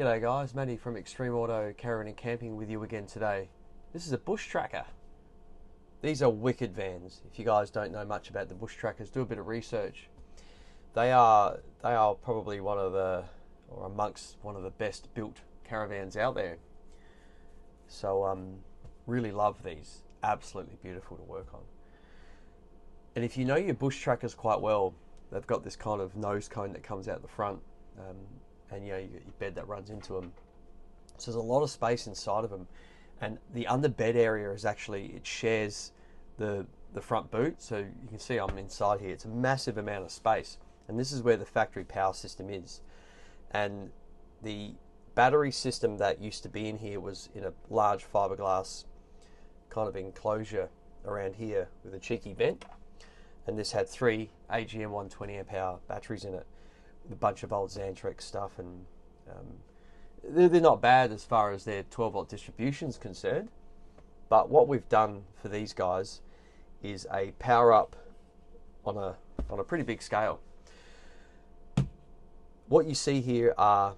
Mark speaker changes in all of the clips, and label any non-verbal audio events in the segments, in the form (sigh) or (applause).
Speaker 1: G'day guys, Matty from Extreme Auto Caravan and Camping with you again today. This is a Bushtracker. These are wicked vans. If you guys don't know much about the Bushtrackers, do a bit of research. They are they are probably one of the or amongst one of the best built caravans out there. So um, really love these. Absolutely beautiful to work on. And if you know your Bushtrackers quite well, they've got this kind of nose cone that comes out the front. Um, and you know your bed that runs into them. So there's a lot of space inside of them, and the under bed area is actually it shares the the front boot. So you can see I'm inside here. It's a massive amount of space, and this is where the factory power system is, and the battery system that used to be in here was in a large fiberglass kind of enclosure around here with a cheeky vent and this had three AGM 120 amp hour batteries in it a bunch of old Xantrex stuff, and um, they're, they're, not bad as far as their 12 volt distribution is concerned. But what we've done for these guys is a power up on a on a pretty big scale. What you see here are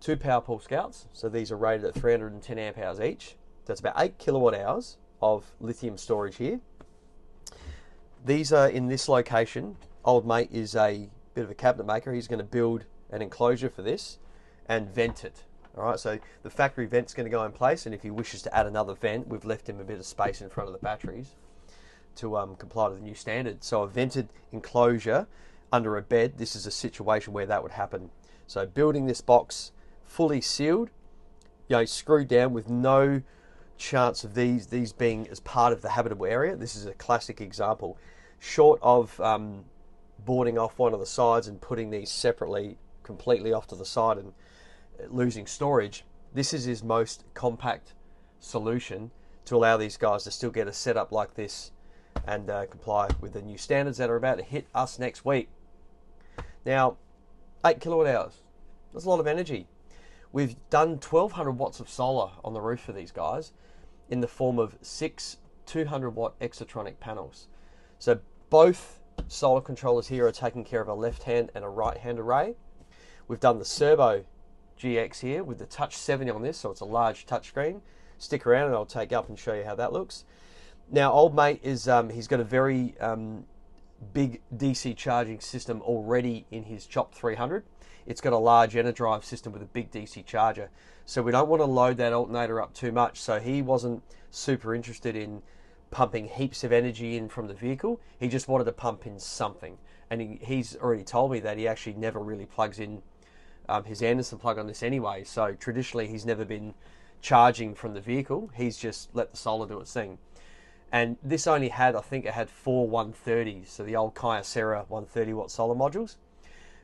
Speaker 1: two PowerPaul Scouts. So these are rated at 310 amp hours each. That's about 8 kilowatt hours of lithium storage here. These are in this location. Old mate is a bit of a cabinet maker. He's going to build an enclosure for this and vent it. All right, so the factory vent's going to go in place, and if he wishes to add another vent, we've left him a bit of space in front of the batteries to um, comply to the new standard. So a vented enclosure under a bed, this is a situation where that would happen. So building this box fully sealed, you know, screwed down with no chance of these these being as part of the habitable area. This is a classic example. Short of um, boarding off one of the sides and putting these separately completely off to the side and losing storage, this is his most compact solution to allow these guys to still get a setup like this and uh, comply with the new standards that are about to hit us next week. Now, 8 kilowatt hours, that's a lot of energy. We've done 1200 watts of solar on the roof for these guys in the form of six 200 watt exotronic panels. So both solar controllers here are taking care of a left hand and a right hand array. We've done the Cerbo GX here with the Touch 70 on this, so it's a large touchscreen. Stick around and I'll take up and show you how that looks. Now, old mate is um, he's got a very um, big DC charging system already in his Chop 300. It's got a large EnerDrive system with a big DC charger, so we don't want to load that alternator up too much. So he wasn't super interested in pumping heaps of energy in from the vehicle. He just wanted to pump in something. And he, he's already told me that he actually never really plugs in um, his Anderson plug on this anyway. So traditionally, he's never been charging from the vehicle. He's just let the solar do its thing. And this only had, I think it had four 130s, so the old Kyocera 130 watt solar modules.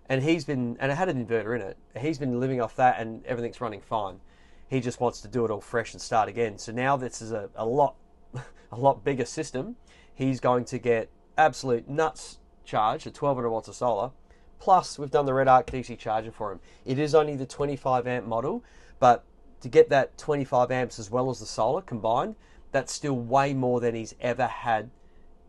Speaker 1: And he's been, and it had an inverter in it. He's been living off that, and everything's running fine. He just wants to do it all fresh and start again. So now this is a, a lot (laughs) a lot bigger system, he's going to get absolute nuts charge at 1200 watts of solar. Plus, we've done the Redarc DC charger for him. It is only the 25 amp model, but to get that 25 amps as well as the solar combined, that's still way more than he's ever had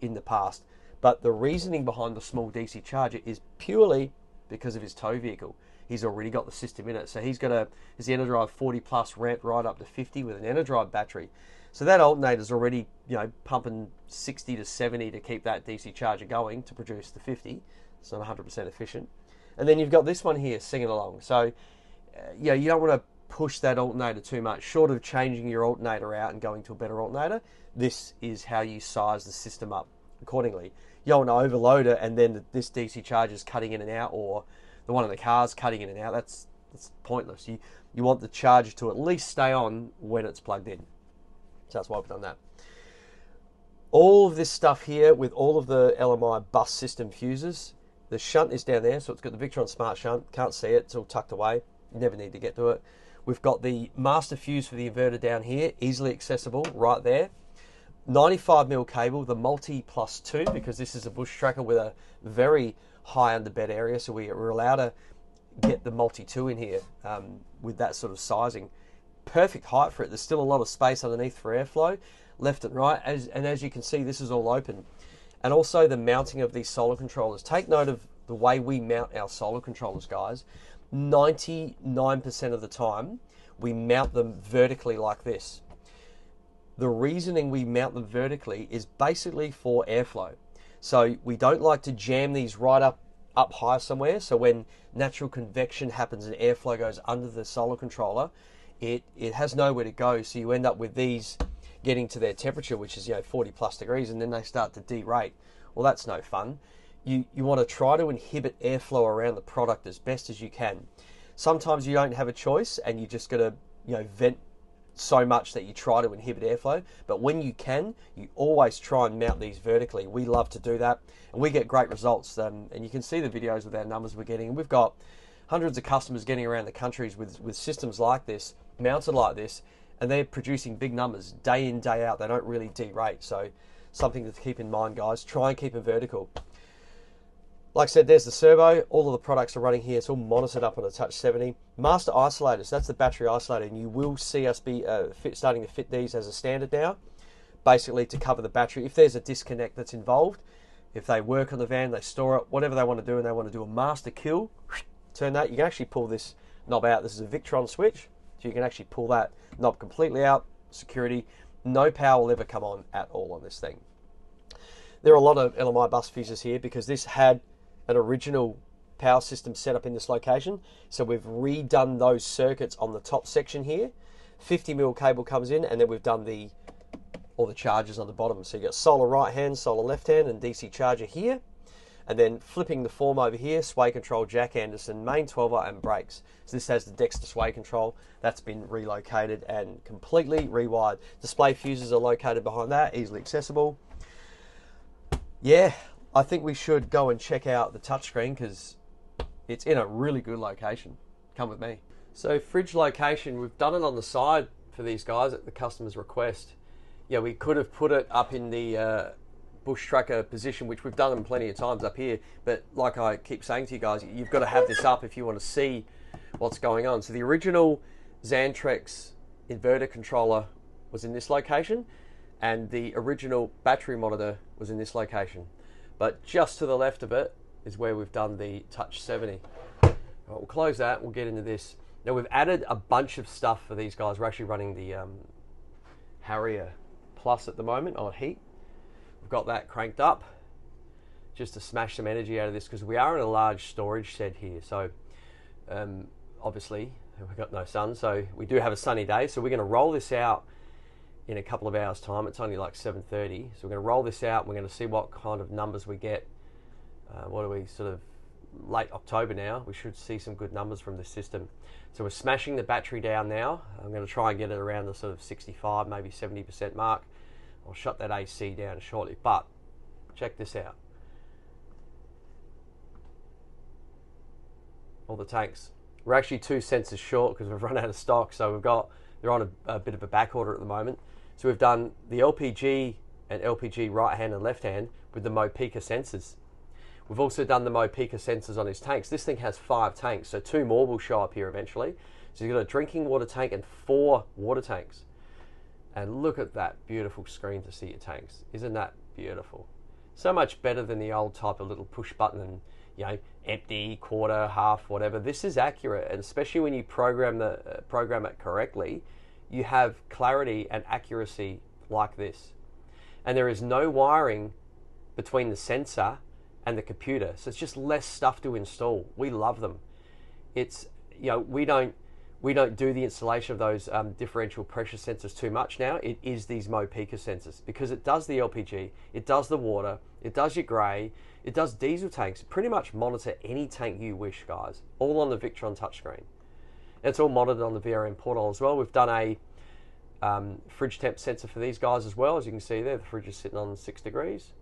Speaker 1: in the past. But the reasoning behind the small DC charger is purely because of his tow vehicle. He's already got the system in it. So he's got a his EnerDrive 40 plus ramped right up to 50 with an EnerDrive battery. So that alternator is already, you know, pumping 60 to 70 to keep that DC charger going to produce the 50. It's not 100% efficient. And then you've got this one here singing along. So, uh, yeah, you don't want to push that alternator too much. Short of changing your alternator out and going to a better alternator, this is how you size the system up accordingly. You don't want to overload it and then this DC charger is cutting in and out or the one in the car is cutting in and out. That's, that's pointless. You, you want the charger to at least stay on when it's plugged in. So that's why we've done that. All of this stuff here with all of the LMI bus system fuses. The shunt is down there, so it's got the Victron Smart Shunt. Can't see it, it's all tucked away. You never need to get to it. We've got the master fuse for the inverter down here, easily accessible right there. 95 mil cable, the multi plus two, because this is a Bushtracker with a very high underbed area, so we are allowed to get the multi two in here um, with that sort of sizing perfect height for it. There's still a lot of space underneath for airflow, left and right. As, and as you can see, this is all open. And also the mounting of these solar controllers. Take note of the way we mount our solar controllers, guys. 99% of the time, we mount them vertically like this. The reasoning we mount them vertically is basically for airflow. So we don't like to jam these right up up high somewhere. So when natural convection happens and airflow goes under the solar controller, it it has nowhere to go. So you end up with these getting to their temperature, which is you know 40 plus degrees, and then they start to derate. Well, that's no fun. You you want to try to inhibit airflow around the product as best as you can. Sometimes you don't have a choice, and you just got to you know vent so much that you try to inhibit airflow. But when you can, you always try and mount these vertically. We love to do that, and we get great results. Um, and you can see the videos with our numbers we're getting. And we've got hundreds of customers getting around the countries with, with systems like this, mounted like this, and they're producing big numbers day in, day out. They don't really derate. So, something to keep in mind, guys. Try and keep them vertical. Like I said, there's the Cerbo. All of the products are running here. It's all monitored up on a Touch 70. Master isolators, that's the battery isolator. And you will see us be uh, fit, starting to fit these as a standard now, basically to cover the battery. If there's a disconnect that's involved, if they work on the van, they store it, whatever they want to do, and they want to do a master kill, turn that. You can actually pull this knob out. This is a Victron switch, so you can actually pull that knob completely out. Security, no power will ever come on at all on this thing. There are a lot of LMI bus fuses here because this had an original power system set up in this location. So we've redone those circuits on the top section here. 50 mil cable comes in, and then we've done the all the chargers on the bottom. So you've got solar right hand, solar left hand, and DC charger here. And then flipping the form over here, sway control, Jack Anderson, main 12 and brakes. So this has the Dexter sway control. That's been relocated and completely rewired. Display fuses are located behind that, easily accessible. Yeah, I think we should go and check out the touchscreen because it's in a really good location. Come with me. So fridge location, we've done it on the side for these guys at the customer's request. Yeah, we could have put it up in the uh, Bushtracker position, which we've done them plenty of times up here. But like I keep saying to you guys, you've got to have this up if you want to see what's going on. So the original Xantrex inverter controller was in this location, and the original battery monitor was in this location. But just to the left of it is where we've done the Touch 70. Right, we'll close that, we'll get into this. Now we've added a bunch of stuff for these guys. We're actually running the um, Harrier Plus at the moment on heat. Got that cranked up just to smash some energy out of this because we are in a large storage shed here. So um, obviously we've got no sun, so we do have a sunny day. So we're going to roll this out in a couple of hours time. It's only like 7.30. So we're going to roll this out. We're going to see what kind of numbers we get. Uh, what are we sort of late October now? We should see some good numbers from the system. So we're smashing the battery down now. I'm going to try and get it around the sort of 65, maybe 70% mark. I'll shut that AC down shortly. But check this out. All the tanks. We're actually two sensors short because we've run out of stock. So we've got, they're on a, a bit of a back order at the moment. So we've done the LPG and LPG right hand and left hand with the Mopeka sensors. We've also done the Mopeka sensors on his tanks. This thing has five tanks, so two more will show up here eventually. So you've got a drinking water tank and four water tanks. And look at that beautiful screen to see your tanks. Isn't that beautiful? So much better than the old type of little push button and you know empty, quarter, half, whatever. This is accurate, and especially when you program the uh, program it correctly, you have clarity and accuracy like this. And there is no wiring between the sensor and the computer. So it's just less stuff to install. We love them. It's you know we don't we don't do the installation of those um, differential pressure sensors too much now. It is these Mopeka sensors because it does the LPG, it does the water, it does your grey, it does diesel tanks. Pretty much monitor any tank you wish, guys. All on the Victron touchscreen. It's all monitored on the VRM portal as well. We've done a um, fridge temp sensor for these guys as well. As you can see there, the fridge is sitting on six degrees.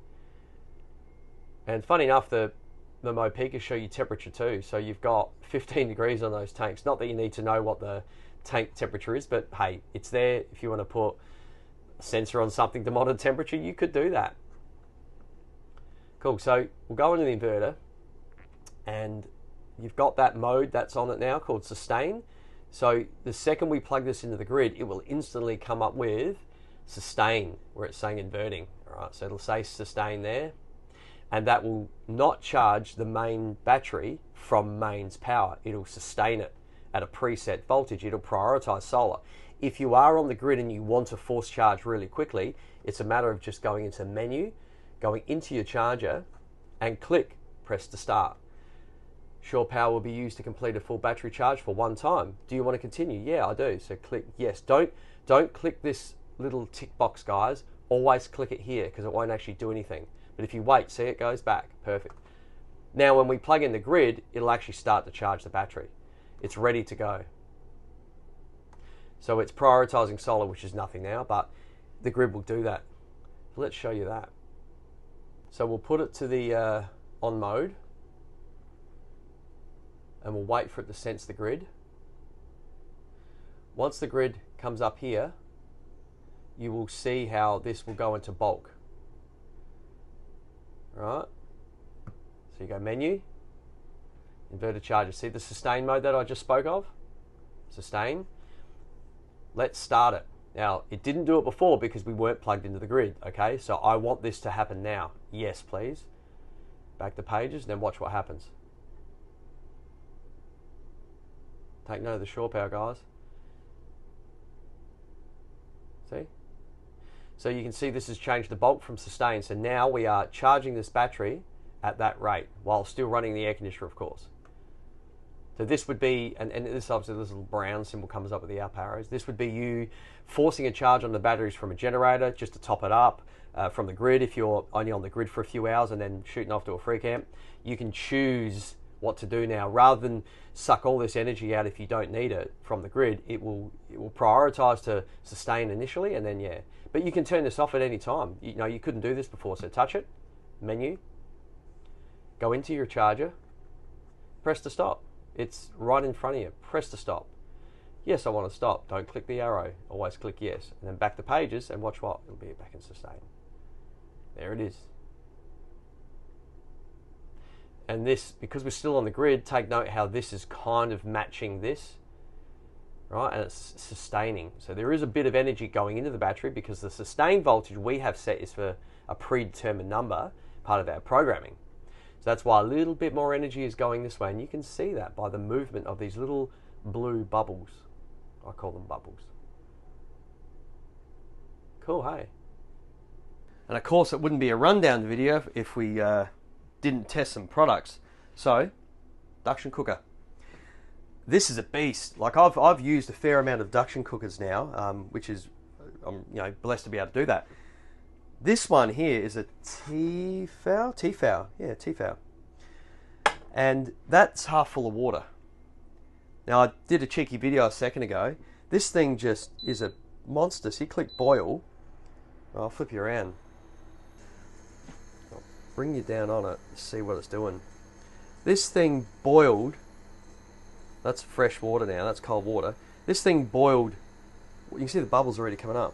Speaker 1: And funny enough, the the Mopeka show you temperature too. So you've got 15 degrees on those tanks. Not that you need to know what the tank temperature is, but hey, it's there. If you want to put a sensor on something to monitor temperature, you could do that. Cool. So we'll go into the inverter, and you've got that mode that's on it now called sustain. So the second we plug this into the grid, it will instantly come up with sustain where it's saying inverting. All right, so it'll say sustain there, and that will not charge the main battery from mains power. It'll sustain it at a preset voltage. It'll prioritize solar. If you are on the grid and you want to force charge really quickly, it's a matter of just going into menu, going into your charger, and click press to start. Shore power will be used to complete a full battery charge for one time. Do you want to continue? Yeah, I do. So click yes. Don't don't click this little tick box, guys. Always click it here because it won't actually do anything. But if you wait, see it goes back. Perfect. Now when we plug in the grid, it'll actually start to charge the battery. It's ready to go. So it's prioritizing solar, which is nothing now, but the grid will do that. Let's show you that. So we'll put it to the uh, on mode and we'll wait for it to sense the grid. Once the grid comes up here, you will see how this will go into bulk. Right? So you go menu, inverter charger. See the sustain mode that I just spoke of? Sustain. Let's start it. Now, it didn't do it before because we weren't plugged into the grid, okay? So I want this to happen now. Yes, please. Back the pages, then watch what happens. Take note of the shore power, guys. See? So you can see this has changed the bulk from sustain. So now we are charging this battery at that rate while still running the air conditioner, of course. So this would be, and, and this obviously this little brown symbol comes up with the up arrows. This would be you forcing a charge on the batteries from a generator just to top it up uh, from the grid. If you're only on the grid for a few hours and then shooting off to a free camp, you can choose what to do now rather than suck all this energy out if you don't need it from the grid. It will it will prioritize to sustain initially and then yeah. But you can turn this off at any time. You know you couldn't do this before, so touch it, menu, go into your charger, press to stop. It's right in front of you. Press to stop. Yes, I want to stop. Don't click the arrow. Always click yes. And then back the pages and watch what? It'll be back in sustain. There it is. And this, because we're still on the grid, take note how this is kind of matching this, right? And it's sustaining. So there is a bit of energy going into the battery because the sustained voltage we have set is for a predetermined number, part of our programming. So that's why a little bit more energy is going this way. And you can see that by the movement of these little blue bubbles. I call them bubbles. Cool, hey? And of course, it wouldn't be a rundown video if we uh, didn't test some products. So, induction cooker. This is a beast. Like I've, I've used a fair amount of induction cookers now, um, which is I'm you know blessed to be able to do that. This one here is a Tefal, Tefal, yeah, Tefal, and that's half full of water. Now I did a cheeky video a second ago. This thing just is a monster. So you click boil. I'll flip you around. Bring you down on it. See what it's doing. This thing boiled. That's fresh water now. That's cold water. This thing boiled. You can see the bubbles already coming up.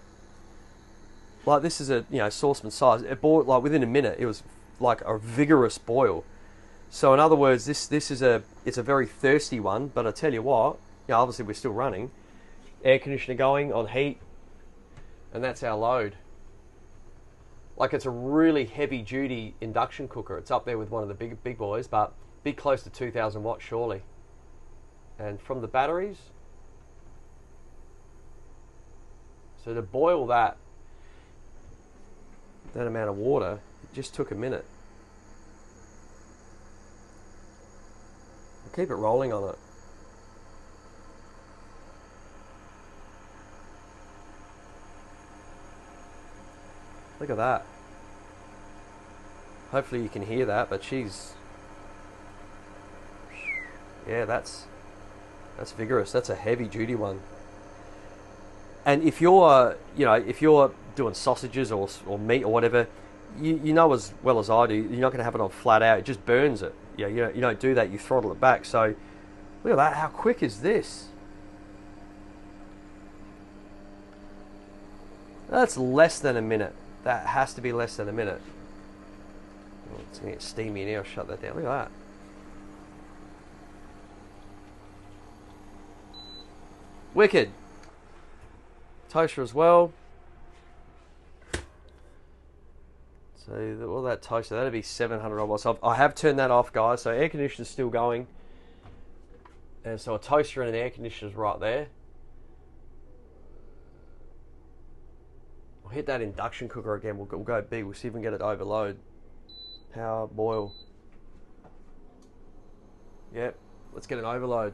Speaker 1: Like this is a you know saucepan size. It boiled like within a minute. It was like a vigorous boil. So in other words, this this is a it's a very thirsty one. But I tell you what, you know, obviously we're still running. Air conditioner going on heat, and that's our load. Like it's a really heavy duty induction cooker. It's up there with one of the big big boys, but be close to 2,000 watts surely. And from the batteries, so to boil that that amount of water, it just took a minute. I'll keep it rolling on it. Look at that. Hopefully you can hear that, but she's yeah, that's that's vigorous. That's a heavy duty one. And if you're, you know, if you're doing sausages or, or meat or whatever, you, you know as well as I do, you're not going to have it on flat out. It just burns it. Yeah, you, know, you don't do that. You throttle it back. So look at that. How quick is this? That's less than a minute. That has to be less than a minute. Oh, it's going to get steamy in here. Shut that down. Look at that. Wicked. Toaster as well. So all that toaster, that'd be 700 watts. I've, I have turned that off, guys. So air conditioner's still going. And so a toaster and an air conditioner is right there. We'll hit that induction cooker again. We'll go, we'll go big. We'll see if we can get it overload. Power, boil. Yep, let's get an overload.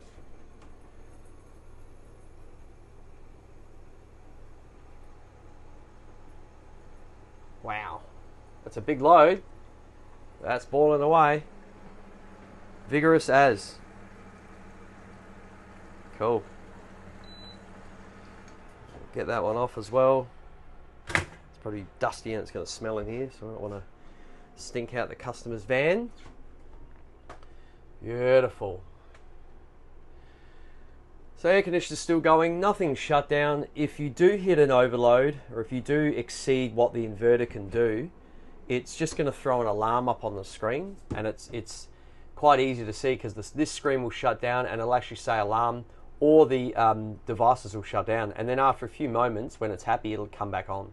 Speaker 1: Wow, that's a big load. That's boiling away. Vigorous as. Cool. Get that one off as well. Probably dusty and it's going to smell in here, so I don't want to stink out the customer's van. Beautiful. So air conditioner's still going, nothing's shut down. If you do hit an overload or if you do exceed what the inverter can do, it's just going to throw an alarm up on the screen and it's it's quite easy to see because this, this screen will shut down and it'll actually say alarm or the um, devices will shut down and then after a few moments when it's happy it'll come back on.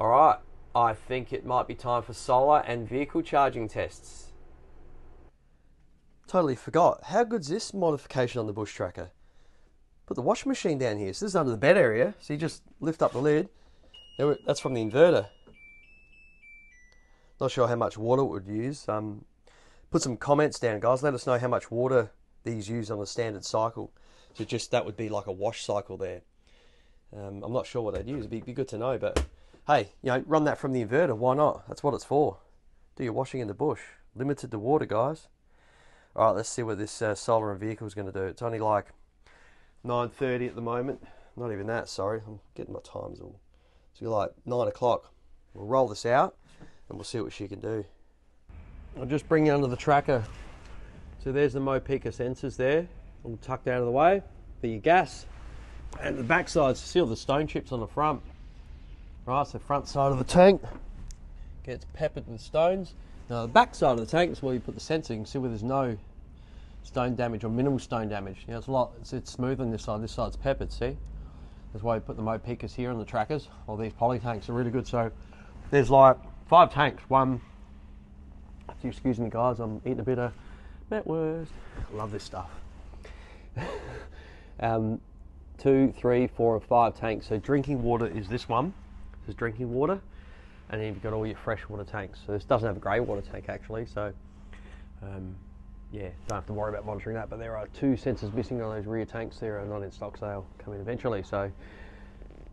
Speaker 1: Alright, I think it might be time for solar and vehicle charging tests. Totally forgot. How good's this modification on the Bushtracker? Put the washing machine down here. So this is under the bed area. So you just lift up the lid. That's from the inverter. Not sure how much water it would use. Um, put some comments down, guys. Let us know how much water these use on a standard cycle. So just that would be like a wash cycle there. Um, I'm not sure what they'd use. It'd be, be good to know. But hey, you know, run that from the inverter. Why not? That's what it's for. Do your washing in the bush. Limited to water, guys. All right, let's see what this uh, solar and vehicle is going to do. It's only like 9.30 at the moment. Not even that, sorry. I'm getting my times all. So you're like 9 o'clock. We'll roll this out and we'll see what she can do. I'll just bring you under the tracker. So there's the Mopeka sensors there, all tucked out of the way The gas. And the back side, see all the stone chips on the front. Right, so front side of the tank gets peppered with stones. Now the back side of the tank is where you put the sensor. You can see where there's no stone damage or minimal stone damage. You know, it's a lot. It's, it's smooth on this side. This side's peppered. See, that's why we put the Mopekas here on the trackers. All these poly tanks are really good. So there's like five tanks. One. Excuse me, guys, I'm eating a bit of Mettwurst. Love this stuff. (laughs) um, two, three, four, and five tanks. So drinking water is this one. Is drinking water and then you've got all your freshwater tanks. So this doesn't have a grey water tank actually, so um, yeah, don't have to worry about monitoring that. But there are two sensors missing on those rear tanks. there are not in stock, so they'll come in eventually. So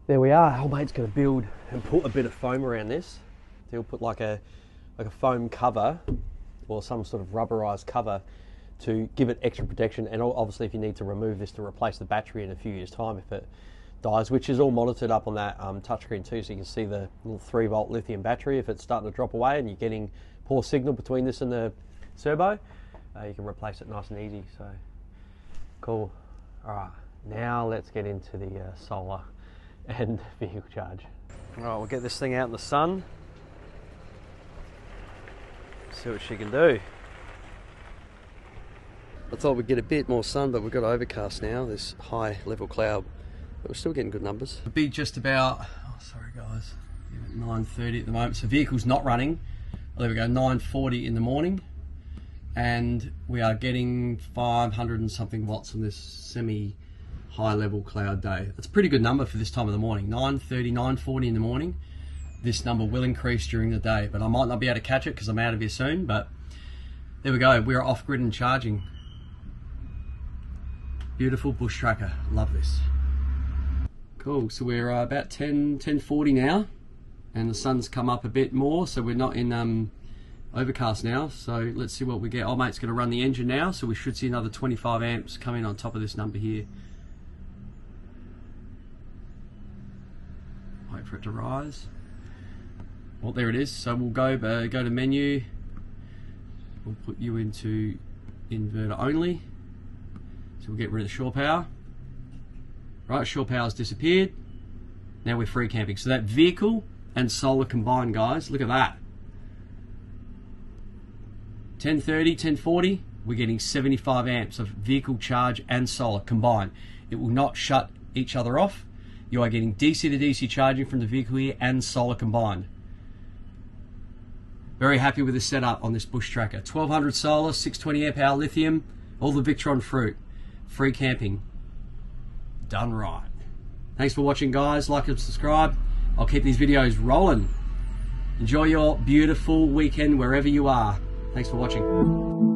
Speaker 1: there we are. Old mate's going to build and put a bit of foam around this. He'll put like a like a foam cover or some sort of rubberized cover to give it extra protection. And obviously, if you need to remove this to replace the battery in a few years' time, if it dies, which is all monitored up on that um, touchscreen too, so you can see the little 3 volt lithium battery. If it's starting to drop away and you're getting poor signal between this and the Cerbo, uh, you can replace it nice and easy. So cool. All right, now let's get into the uh, solar (laughs) and vehicle charge. All right, we'll get this thing out in the sun. See what she can do. I thought we'd get a bit more sun, but we've got overcast now. This high level cloud but we're still getting good numbers. It'll be just about, oh, sorry guys, 9.30 at the moment. So vehicle's not running. Oh, there we go, 9.40 in the morning. And we are getting 500 and something watts on this semi high level cloud day. That's a pretty good number for this time of the morning. 9.30, 9.40 in the morning. This number will increase during the day, but I might not be able to catch it because I'm out of here soon. But there we go, we're off grid and charging. Beautiful Bushtracker, love this. Cool, so we're uh, about 10, 10.40 now and the sun's come up a bit more so we're not in um, overcast now so let's see what we get. Old mate's going to run the engine now so we should see another 25 amps coming on top of this number here. Wait for it to rise. Well there it is so we'll go, uh, go to menu, we'll put you into inverter only so we'll get rid of the shore power. Right, shore power's disappeared. Now we're free camping. So that vehicle and solar combined, guys, look at that. 1030, 1040, we're getting 75 amps of vehicle charge and solar combined. It will not shut each other off. You are getting DC to DC charging from the vehicle here and solar combined. Very happy with the setup on this Bushtracker. 1200 solar, 620 amp hour lithium, all the Victron fruit. Free camping. Done right. Thanks for watching guys. Like and subscribe. I'll keep these videos rolling. Enjoy your beautiful weekend wherever you are. Thanks for watching.